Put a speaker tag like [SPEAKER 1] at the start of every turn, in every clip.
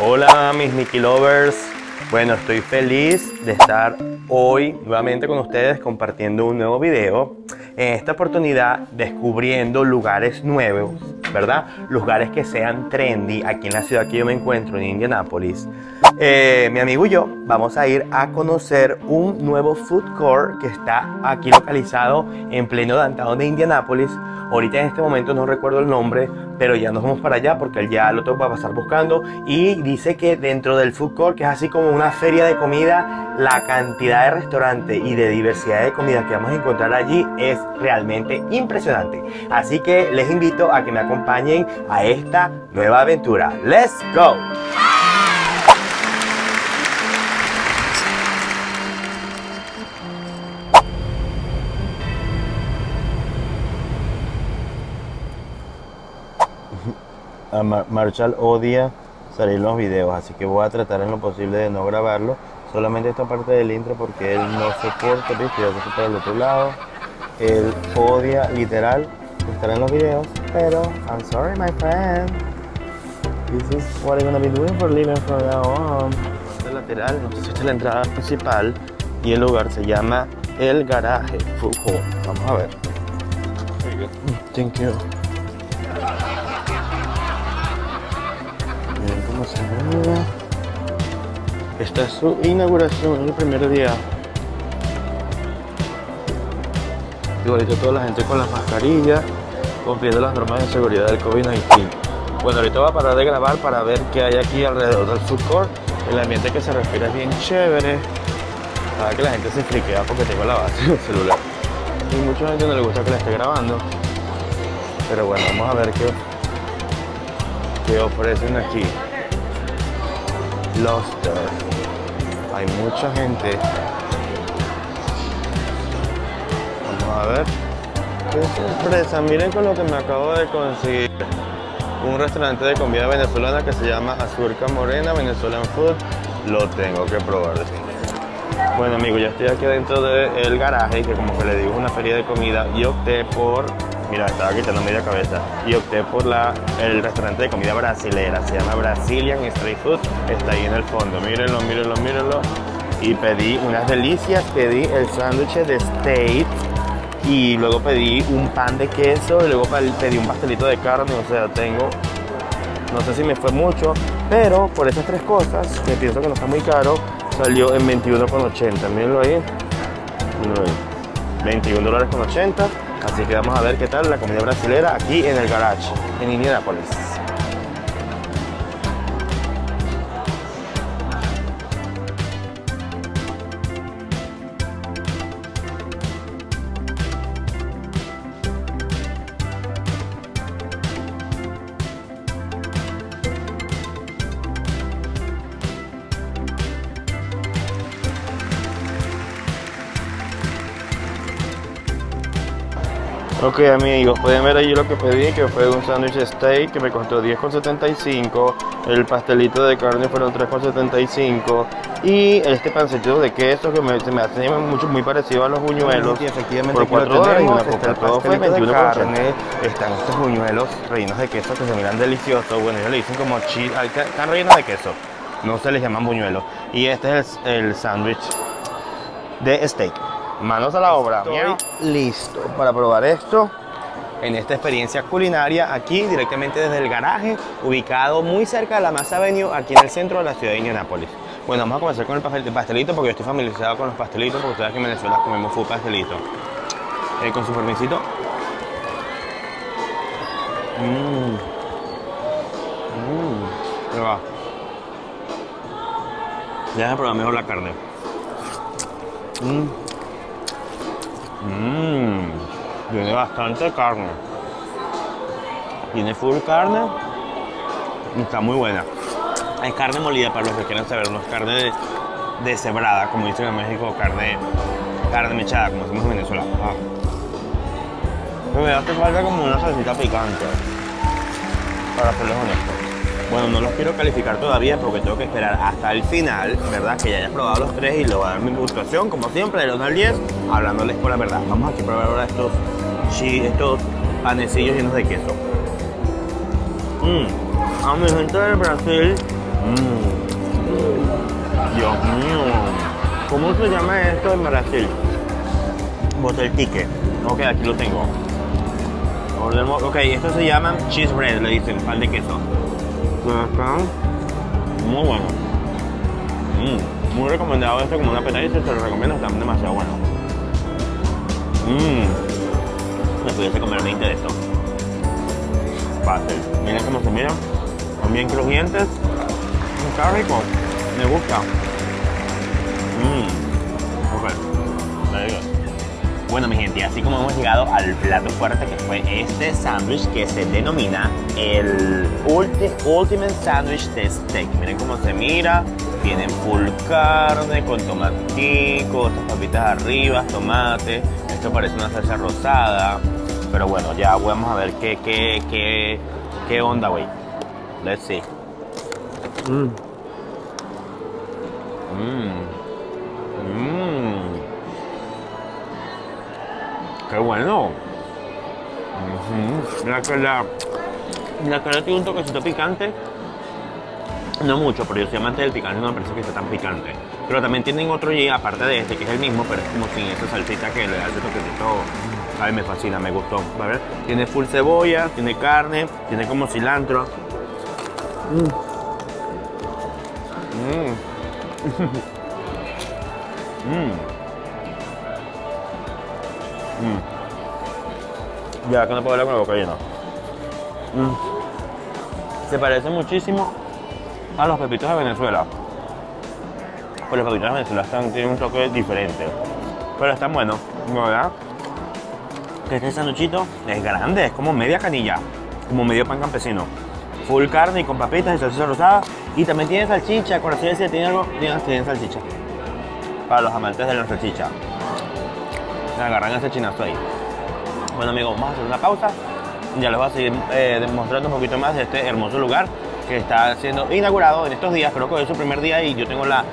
[SPEAKER 1] Hola mis Mickey Lovers. Bueno, estoy feliz de estar hoy nuevamente con ustedes compartiendo un nuevo video. En esta oportunidad descubriendo lugares nuevos, ¿verdad? Lugares que sean trendy aquí en la ciudad que yo me encuentro, en Indianapolis. Eh, mi amigo y yo vamos a ir a conocer un nuevo food court que está aquí localizado en pleno downtown de Indianapolis. Ahorita en este momento no recuerdo el nombre, pero ya nos vamos para allá porque él ya lo tengo para pasar buscando. Y dice que dentro del food court, que es así como una feria de comida, la cantidad de restaurantes y de diversidad de comida que vamos a encontrar allí es realmente impresionante. Así que les invito a que me acompañen a esta nueva aventura. ¡Let's go! a Marshall odia salir los videos, así que voy a tratar en lo posible de no grabarlo. Solamente esta parte del intro porque él no soporta, viste, yo estoy por el otro lado. Él odia literal estar en los videos, pero I'm sorry my friend. This is what I'm gonna be doing for living from now on. Este lateral, no sé si esta es la entrada principal y el lugar se llama El Garaje Food Vamos a ver. Thank you. Esta es su inauguración, el primer día. Igualito toda la gente con las mascarillas, cumpliendo las normas de seguridad del COVID-19. Bueno, ahorita voy a parar de grabar para ver qué hay aquí alrededor del food court. El ambiente que se respira es bien chévere. Para que la gente se friquea porque tengo la base del celular. Y mucha gente no le gusta que la esté grabando. Pero bueno, vamos a ver qué, qué ofrecen aquí. Luster. Hay mucha gente. Vamos a ver. Qué sorpresa. Miren con lo que me acabo de conseguir. Un restaurante de comida venezolana que se llama Azurca Morena Venezuelan Food. Lo tengo que probar. Bueno amigos, ya estoy aquí dentro del garaje, que como que le digo es una feria de comida y opté por Mira, estaba quitando media cabeza. Y opté por la, el restaurante de comida brasilera. Se llama Brazilian Street Food. Está ahí en el fondo. Mírenlo, mírenlo, mírenlo. Y pedí unas delicias. Pedí el sándwich de steak. Y luego pedí un pan de queso. Y luego pedí un pastelito de carne. O sea, tengo... No sé si me fue mucho. Pero por esas tres cosas, que pienso que no está muy caro, salió en 21,80. Mírenlo ahí. Mírenlo ahí. 21 dólares con 80 Así que vamos a ver qué tal la comida brasilera aquí en el garage, en Indianapolis. Ok amigos, pueden ver ahí lo que pedí, que fue un sándwich steak que me costó 10,75, el pastelito de carne fueron 3,75 y este pancito de queso que me, se me hace mucho, muy parecido a los buñuelos.
[SPEAKER 2] Y efectivamente
[SPEAKER 1] por 4 dólares una todo fue
[SPEAKER 2] pastelito de
[SPEAKER 1] 21
[SPEAKER 2] carne.
[SPEAKER 1] Están estos buñuelos rellenos de queso que se miran deliciosos. Bueno, ellos le dicen como cheese, están rellenos de queso, no se les llaman buñuelos. Y este es el, el sándwich de steak. Manos a la obra.
[SPEAKER 2] Estoy listo para probar esto
[SPEAKER 1] en esta experiencia culinaria aquí directamente desde el garaje, ubicado muy cerca de la Massa Avenue, aquí en el centro de la ciudad de Indianápolis. Bueno, vamos a comenzar con el pastel- pastelito porque yo estoy familiarizado con los pastelitos, porque ustedes aquí en Venezuela comemos full pastelito. Eh, con su permisito. Mmm. Mmm. Va. Déjame probar mejor la carne. Mmm. Mmm, tiene bastante carne. Tiene full carne y está muy buena. Es carne molida para los que quieran saber, no es carne de, deshebrada, como dicen en México, carne, carne mechada, como decimos en Venezuela. Ah. Me hace falta como una salsita picante, para serles honesto. Bueno, no los quiero calificar todavía porque tengo que esperar hasta el final, ¿verdad? Que ya haya probado los tres y le voy a dar mi puntuación, como siempre, del 1 al 10, hablándoles con la verdad. Vamos a probar ahora estos, estos panecillos llenos de queso. Mmm, a mi gente del Brasil, Mm. Dios mío. ¿Cómo se llama esto en Brasil? Boteltique. Ok, aquí lo tengo. Ok, esto se llama cheese bread, le dicen, pan de queso. Muy bueno. Mm, Muy recomendado esto como una apetite, se lo recomiendo, está demasiado bueno. Mmm. Me pudiese comer 20 de estos. Fácil. Miren cómo se miran. Son bien crujientes. Está rico. Me gusta. Mmm. Bueno, mi gente, así como hemos llegado al plato fuerte que fue este sándwich que se denomina el ulti- Ultimate Sandwich de Steak. Miren cómo se mira. Tienen full carne con tomatico, estas papitas arriba, tomate. Esto parece una salsa rosada. Pero bueno, ya vamos a ver qué, qué, qué, qué onda, güey. Let's see. Mmm. Mmm. Mmm. ¡Qué bueno! La que la, la que tiene un toquecito picante. No mucho, pero yo soy amante del picante, no me parece que sea tan picante. Pero también tienen otro y aparte de este, que es el mismo, pero es como sin esa salsita que le da ese toquecito. Ay, me fascina, me gustó. A ver, tiene full cebolla, tiene carne, tiene como cilantro. Mm. Mm. Mm. Ya que no puedo hablar con la boca llena. Mm. Se parece muchísimo a los pepitos de Venezuela. Pues los pepitos de Venezuela están, tienen un toque diferente. Pero están buenos, ¿no ¿verdad? Que este sanduchito es grande, es como media canilla, como medio pan campesino. Full carne y con papitas y salsa rosada. Y también tiene salchicha, así decirlo, tiene algo, tiene salchicha. Para los amantes de la salchicha. Me agarran ese chinazo ahí. Bueno amigos, vamos a hacer una pausa. Ya les voy a seguir eh, demostrando un poquito más de este hermoso lugar que está siendo inaugurado en estos días. Creo que hoy es su primer día y yo tengo la,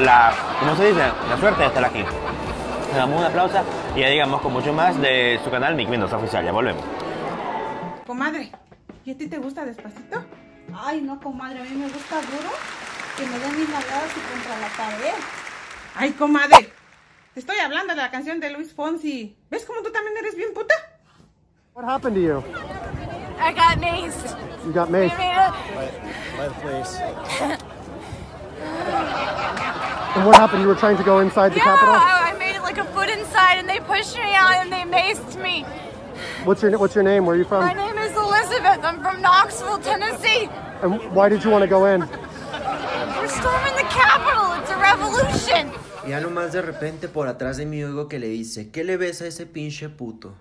[SPEAKER 1] la ¿cómo se dice? La suerte de estar aquí. Le damos una pausa y ya llegamos con mucho más de su canal Mick Mendoza Oficial. Ya volvemos.
[SPEAKER 3] Comadre, ¿y a ti te gusta despacito?
[SPEAKER 4] Ay, no, comadre, a mí me gusta duro que me den mis nalgadas y contra la pared.
[SPEAKER 3] Ay, comadre, te estoy hablando de la canción de Luis Fonsi. ¿Ves cómo tú también eres bien puta?
[SPEAKER 5] What happened to you?
[SPEAKER 6] I got maced.
[SPEAKER 5] You got
[SPEAKER 6] They
[SPEAKER 5] maced.
[SPEAKER 6] made a,
[SPEAKER 5] And what happened? You were trying to go inside the
[SPEAKER 6] yeah,
[SPEAKER 5] Capitol?
[SPEAKER 6] I, I made it like a foot inside and they pushed me out and they maced me.
[SPEAKER 5] What's your What's your name? Where are you from?
[SPEAKER 6] My name is Elizabeth. I'm from Knoxville, Tennessee.
[SPEAKER 5] And why did you want to go in?
[SPEAKER 7] Ya nomás de repente por atrás de mí oigo que le dice, ¿qué le ves a ese pinche puto?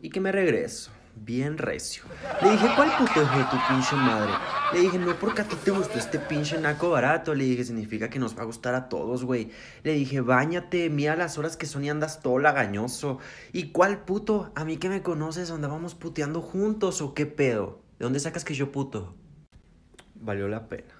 [SPEAKER 7] Y que me regreso, bien recio. Le dije, ¿cuál puto es tu pinche madre? Le dije, no porque a ti te gustó este pinche naco barato. Le dije, significa que nos va a gustar a todos, güey. Le dije, bañate, mira las horas que son y andas todo lagañoso. ¿Y cuál puto? A mí que me conoces, andábamos puteando juntos o qué pedo. ¿De dónde sacas que yo puto? Valió la pena.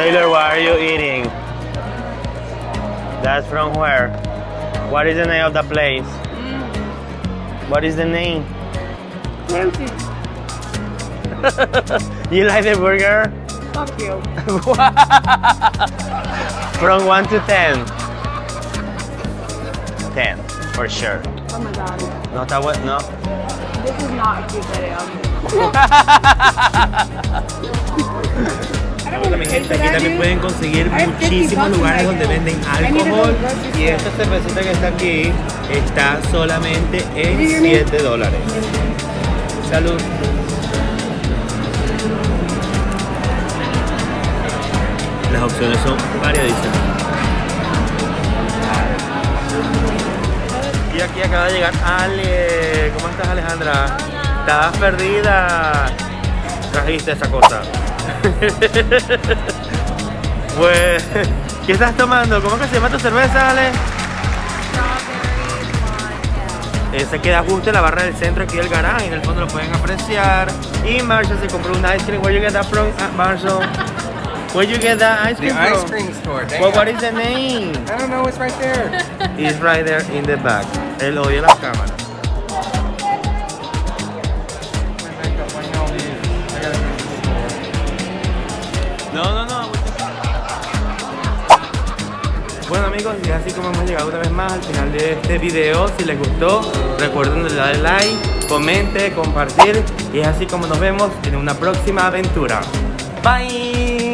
[SPEAKER 1] Taylor, what are you eating? That's from where? What is the name of the place? Mm. What is the name? you like the burger?
[SPEAKER 3] Fuck you.
[SPEAKER 1] From 1 to 10. 10, for sure.
[SPEAKER 3] Oh my god.
[SPEAKER 1] No está bueno, no.
[SPEAKER 3] This is not a cute video.
[SPEAKER 1] Bueno, mi gente, aquí también pueden conseguir muchísimos lugares donde venden alcohol y esta cervecita que está aquí está solamente en 7 dólares. Salud. Las opciones son variadísimas. Y aquí acaba de llegar Ale. ¿Cómo estás Alejandra? Estabas perdida. Trajiste esa cosa. pues, ¿qué estás tomando? ¿Cómo que se llama tu cerveza, Ale? Se queda justo en la barra del centro aquí del garaje. En el fondo lo pueden apreciar. Y Marshall se compró un ice cream. Where you get that from, uh, Marshall? Where you get that ice cream
[SPEAKER 8] The
[SPEAKER 1] from?
[SPEAKER 8] ice cream store.
[SPEAKER 1] Well, what is the name?
[SPEAKER 8] I don't know. It's right there.
[SPEAKER 1] It's right there in the back. Él odia las cámaras. No, no, no. Bueno amigos, y así como hemos llegado una vez más al final de este video. Si les gustó, recuerden darle like, comente, compartir. Y es así como nos vemos en una próxima aventura. Bye.